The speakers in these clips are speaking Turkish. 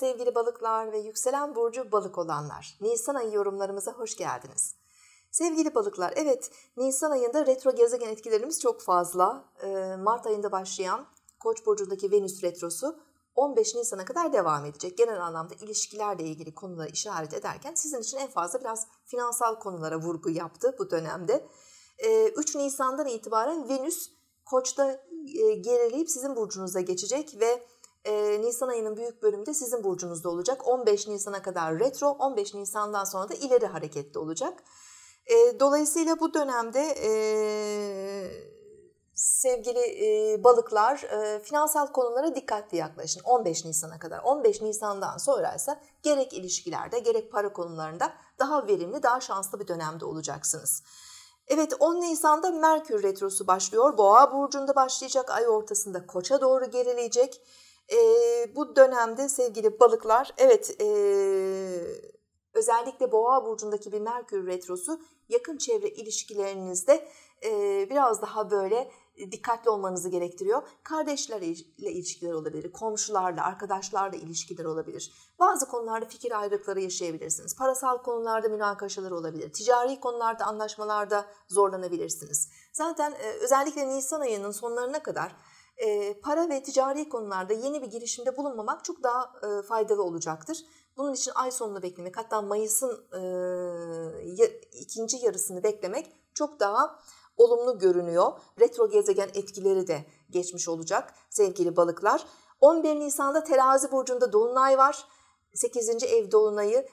sevgili balıklar ve yükselen burcu balık olanlar. Nisan ayı yorumlarımıza hoş geldiniz. Sevgili balıklar, evet Nisan ayında retro gezegen etkilerimiz çok fazla. Ee, Mart ayında başlayan Koç burcundaki Venüs retrosu 15 Nisan'a kadar devam edecek. Genel anlamda ilişkilerle ilgili konuları işaret ederken sizin için en fazla biraz finansal konulara vurgu yaptı bu dönemde. 3 ee, Nisan'dan itibaren Venüs Koç'ta e, gerileyip sizin burcunuza geçecek ve e, Nisan ayının büyük bölümü sizin burcunuzda olacak. 15 Nisan'a kadar retro, 15 Nisan'dan sonra da ileri hareketli olacak. E, dolayısıyla bu dönemde e, sevgili e, balıklar e, finansal konulara dikkatli yaklaşın 15 Nisan'a kadar. 15 Nisan'dan sonra ise gerek ilişkilerde gerek para konularında daha verimli, daha şanslı bir dönemde olacaksınız. Evet 10 Nisan'da Merkür Retrosu başlıyor. Boğa burcunda başlayacak. Ay ortasında Koç'a doğru gerileyecek. E, bu dönemde sevgili balıklar evet e, özellikle Boğa burcundaki bir Merkür Retrosu yakın çevre ilişkilerinizde e, biraz daha böyle dikkatli olmanızı gerektiriyor. Kardeşlerle ilişkiler olabilir, komşularla, arkadaşlarla ilişkiler olabilir. Bazı konularda fikir ayrılıkları yaşayabilirsiniz. Parasal konularda münakaşalar olabilir. Ticari konularda anlaşmalarda zorlanabilirsiniz. Zaten özellikle Nisan ayının sonlarına kadar para ve ticari konularda yeni bir girişimde bulunmamak çok daha faydalı olacaktır. Bunun için ay sonunu beklemek hatta Mayıs'ın ikinci yarısını beklemek çok daha olumlu görünüyor. Retro gezegen etkileri de geçmiş olacak sevgili balıklar. 11 Nisan'da terazi burcunda dolunay var. 8. ev dolunayı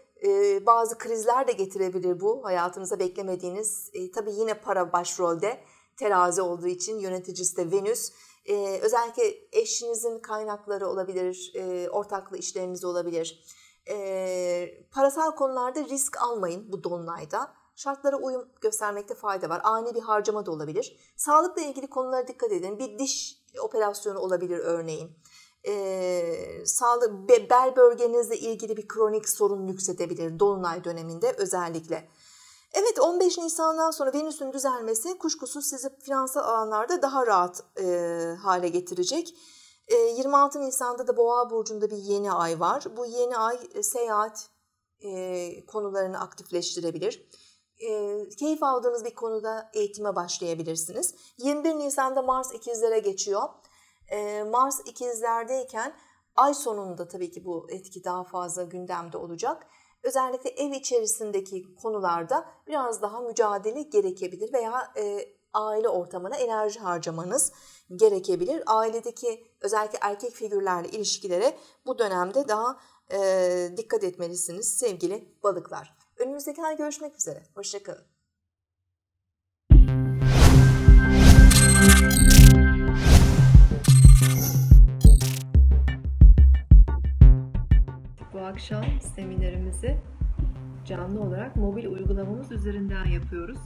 bazı krizler de getirebilir bu. Hayatınıza beklemediğiniz e, tabii yine para başrolde terazi olduğu için yöneticisi de Venüs. E, özellikle eşinizin kaynakları olabilir, e, ortaklı işleriniz olabilir. E, parasal konularda risk almayın bu dolunayda şartlara uyum göstermekte fayda var. Ani bir harcama da olabilir. Sağlıkla ilgili konulara dikkat edin. Bir diş operasyonu olabilir örneğin. Ee, sağlık, bel bölgenizle ilgili bir kronik sorun yükseltebilir dolunay döneminde özellikle. Evet 15 Nisan'dan sonra Venüs'ün düzelmesi kuşkusuz sizi finansal alanlarda daha rahat e, hale getirecek. E, 26 Nisan'da da Boğa burcunda bir yeni ay var. Bu yeni ay e, seyahat e, konularını aktifleştirebilir e, keyif aldığınız bir konuda eğitime başlayabilirsiniz. 21 Nisan'da Mars ikizlere geçiyor. E, Mars ikizlerdeyken ay sonunda tabii ki bu etki daha fazla gündemde olacak. Özellikle ev içerisindeki konularda biraz daha mücadele gerekebilir veya e, aile ortamına enerji harcamanız gerekebilir. Ailedeki özellikle erkek figürlerle ilişkilere bu dönemde daha e, dikkat etmelisiniz sevgili balıklar. Önümüzdeki ay görüşmek üzere. Hoşçakalın. Akşam seminerimizi canlı olarak mobil uygulamamız üzerinden yapıyoruz.